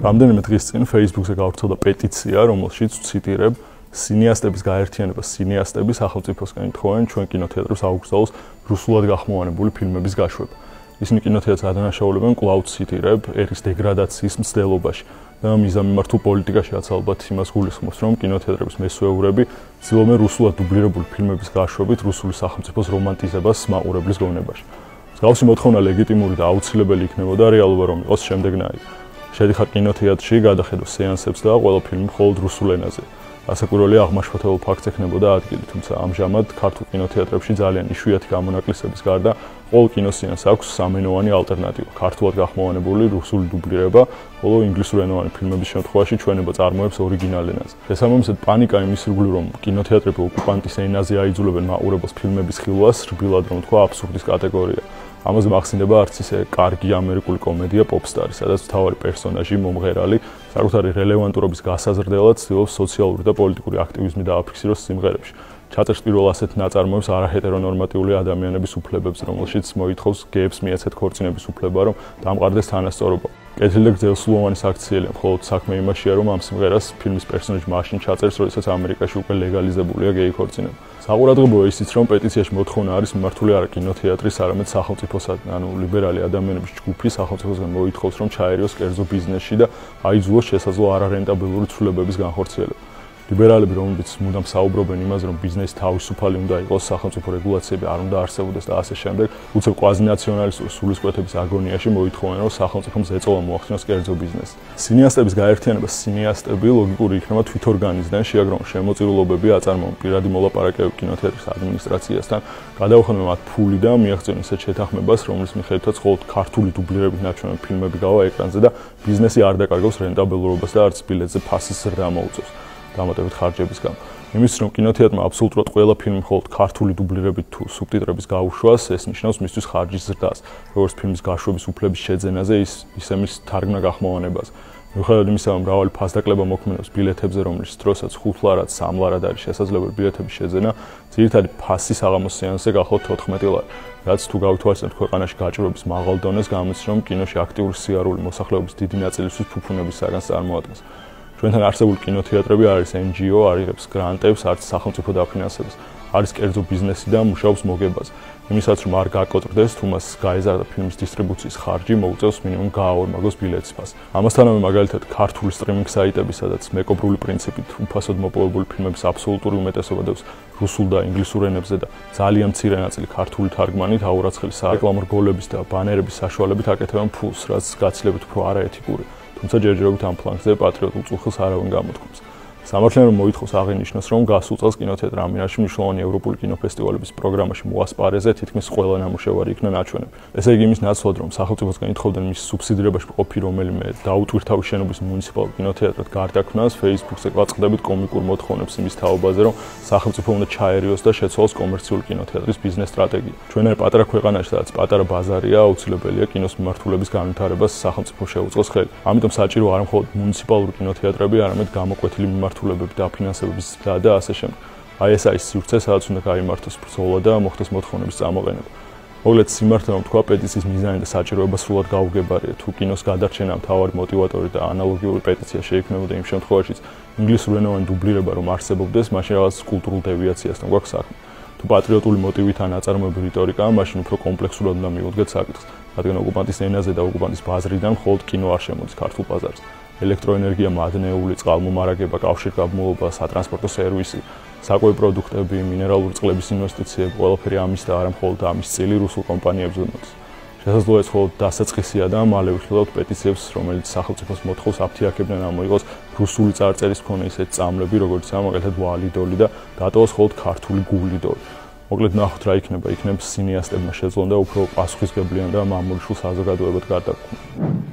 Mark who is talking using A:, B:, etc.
A: რამდენიმე დღის წინ Facebook-ზე გავრცელდა პეტიცია, რომელშიც ვციტირებ სინიასტების გაერთიანება სინიასტები სახელმწიფოსკენ თხოვენ ჩვენ კინოთეატრებს აუგზავნოს რუსულად გახმოვანებული ფილმების გაშვება. ისინი კინოთეატრს ადანაშაულებენ კლაუდ სიტირებ ერის დეგრადაციის მცდელობაში. და მიზამიმართულ პოლიტიკაშიაც ალბათ იმას გულისხმობს, რომ კინოთეატრების მესვეურები ცდილობენ რუსულად დუბლირებული ფილმების გაშვებით რუსული სახელმწიფოს რომანტიზებას მაყურებლის გონებაში. მსგავსი მოთხოვნა ლეგიტიმური და აუცილებელი იქნებოდა რეალობა რომ იყოს შემდეგნაირი. შედიხარ კინოთეატრში, გადახედო სეანსებს და ყველა ფილმი მხოლოდ რუსულ ენაზე. ასაკურველი აღმაშფოთებელ ფაქტს ექნებოდა ადგილი, თუმცა ამჟამად ქართულ კინოთეატრებში ძალიან იშვიათი გამონაკლისების გარდა ყოველ კინოსეანს აქვს სამენოვანი ალტერნატივა. ქართულად გახმოვანებული რუსული დუბლირება, ხოლო ინგლისურენოვანი ფილმების შემთხვევაში ჩვენება წარმოებს ორიგინალ ენაზე. შესაბამისად, პანიკა იმის ირგვლივ, რომ კინოთეატრები ოკუპანტის ენაზე აიძულებენ მაყურებელს ფილმების ხილვას, რბილად რომ თქვა, აბსურდის კატეგორია. ამაზე მახსენდება არც ისე კარგი ამერიკული კომედია Popstar, სადაც მთავარი პერსონაჟი მომღერალი საკუთარი რელევანტურობის გასაზრდელად ცდილობს სოციალური და პოლიტიკური აქტივიზმი დააფიქსიროს სიმღერებში. ჩაწერს პირველ ასეთ ნაწარმოებს არაჰეტერონორმატიული ადამიანების უფლებებს, რომელშიც მოითხოვს გეებს მიეცეთ ქორწინების უფლება, რომ დამყარდეს თანასწორობა. კეთილი და გრძელსულოვანი საქციელია, მხოლოდ საქმე იმაშია, რომ ამ სიმღერას ფილმის პერსონაჟი მაშინ ჩაწერს, როდესაც ამერიკაში უკვე ლეგალიზებულია გეი ქორწინება. საყურადღებოა ისიც, რომ პეტიციაში მოთხოვნა არის მიმართული არა კინოთეატრის, არამედ სახელმწიფოსადმი, ანუ ლიბერალი ადამიანების ჯგუფი სახელმწიფოსგან მოითხოვს, რომ ჩაერიოს კერძო ბიზნესში და აიძულოს შესაძლო არარენტაბელური ცვლილებების განხორციელება. ლიბერალები რომლებიც მუდამ საუბრობენ იმაზე რომ ბიზნესი თავისუფალი უნდა იყოს სახელმწიფო რეგულაციები არ უნდა არსებობდეს და ასე შემდეგ. უცებ კვაზი ნაციონალისტური სულისკვეთების აგონიაში მოითხოვენ რომ სახელმწიფომ ზეწოლა მოახდინოს კერძო ბიზნესს სინიასტების გაერთიანება სინიასტები ლოგიკური იქნება თვითორგანიზდან შეაგრონ შემოწირულობები აწარმოონ პირადი მოლაპარაკებები კინოთეატრის ადმინისტრაციასთან გადაუხადონ მათ ფული და მიაღწიონ ისეთ შეთანხმებას რომლის მიხედვითაც მხოლოდ ქართული დუბლირებით ნაჩვენები ფილმები გავა ეკრანზე და ბიზნესი არ დაკარგავს რენტაბელურობას და არც ბილეთზე ფასის ზრდა მოუწევს დამატებით ხარჯების გამო. იმის რომ კინოთეატრმა აბსოლუტურად ყველა ფილმი მხოლოდ ქართული დუბლირებით თუ სუბტიტრების გაუშვას, ეს ნიშნავს მისთვის ხარჯის ზრდას, როგორც ფილმის გაშვების უფლების შეძენაზე, ის ისე მის თარგმნა გახმოვანებას. მიუხედავად იმისა, რომ მრავალი ფასდაკლება მოქმედებს ბილეთებზე, რომლის დროსაც 5 ლარად, 3 ლარად არის შესაძლებელი ბილეთების შეძენა, ძირითადად ფასი საღამოს სეანსზე გახლავთ 14 ლარი. რაც თუ გავითვალისწინებთ ქვეყანაში გაჭირვების მაღალ დონეს, გამოსცემს რომ კინოში აქტიური სიარული მოსახლეობის დიდი ნაწილისთვის ფუფუნების საგანს წარმოადგენს. ჩვენთან არსებული კინოთეატრები არის NGO, არიღებს გრანტებს, არც სახელმწიფო დაფინანსებას. არის კერძო ბიზნესი და მუშაობს მოგებაზე. იმისაც რომ არ გაკოტრდეს, თუ მას გაეზარდა ფილმის დისტრიბუციის ხარჯი, მოუწევს მინიმუმ გააორმაგოს ბილეთის ფასი. ამასთანავე მაგალითად ქართული სტრიმინგ საიტები, სადაც მეკობრული პრინციპით უფასოდ მოპოვებული ფილმების აბსოლუტური უმეტესობა დევს რუსულ და ინგლისურ ენებზე და ძალიან მცირე ნაწილი ქართული თარგმანით აურაცხელი სარეკლამო რგოლების და ბანერების საშუალებით აკეთებენ ფულს, რაც გაცილებით უფრო არაეთიკურია. თუმცა ჯერჯერობით ამ ფლანგზე პატრიოტულ წუხილს არავინ გამოთქვამს. სამართლიან რომ მოითხოვს აღინიშნოს რომ გასულ წელს კინოთეატრ ამინაში მნიშვნელოვანი ევროპული კინოფესტივალების პროგრამაში მოასპარეზე თითქმის ყველა ნამუშევარი იქნა ნაჩვენები. ესე იგი იმის ნაცვლად რომ სახელმწიფოსგან ითხოვდნენ მის სუბსიდირებაში ყოფი რომელიმე დაუტვირთავი შენობის მუნიციპალურ კინოთეატრად გარდაქმნას Facebook-ზე ყვაწყდებით კომიკურ მოთხოვნებს იმის თაობაზე რომ სახელმწიფო უნდა ჩაერიოს და შეცვალოს კომერციული კინოთეატრის ბიზნეს სტრატეგია. ჩვენ არ პატარა ქვეყანაში სადაც პატარა ბაზარია აუცილებელია კინოს მიმართულების განვითარებას სახელმწიფო შეუწყოს ხელი. ამიტომ საჭირო არა მხოლოდ მუნიციპალური კინოთეატრები, არამედ გამოკვეთილი მიმართულების მიმართულებები დაფინანსებების ზრდა და ასე შემდეგ. აი ეს არის სივრცე, სადაც უნდა გაიმართოს ბრძოლა და მოხდეს მოთხოვნების წარმოყენება. მოკლედ სიმართლე რომ თქვა, პეტიციის მიზანი და საჭიროება სრულად გაუგებარია. თუ კინოს გადარჩენა მთავარი მოტივატორი და ანალოგიური პეტიცია შეიქმნებოდა იმ შემთხვევაშიც, ინგლისურენოვანი დუბლირება რომ არსებობდეს, მაშინ რაღაც კულტურულ დევიაციასთან გვაქვს საქმე. თუ პატრიოტული მოტივით ან აწარმოებრივი რიტორიკაა, მაშინ უფრო კომპლექსურად უნდა მივუდგეთ საკითხს, რადგან ოკუპანტის ენაზე და ოკუპანტის ბაზრიდან მხოლოდ კინო არ შემოდის ქართულ ბაზარზე. ელექტროენერგია, მადნეული წყალმომარაგება, კავშირგაბმულობა, სატრანსპორტო სერვისი, საკვები პროდუქტები, მინერალური წყლების ინვესტიციები, ყველაფერი ამის და არა მხოლოდ ამის წილი რუსულ კომპანიებზე მოდის. შესაძლოა ეს მხოლოდ დასაწყისია და მალე ვიხილავთ პეტიციებს, რომელიც სახელმწიფოს მოთხოვს აფთიაქებდნენ ამოიღოს რუსული წარწერის მქონე ისეთ წამლები, როგორც ამაგალითად ვალიდოლი და დატოვოს მხოლოდ ქართული გულიდოლი. მოკლედ ნახოთ რა იქნება, იქნება სინიასტებმა შეძლონ და უფრო პასუხისგებლიან და მამულიშულ საზოგადოებად გარდაქმნან.